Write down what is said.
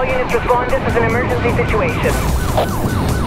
All units respond. This is an emergency situation.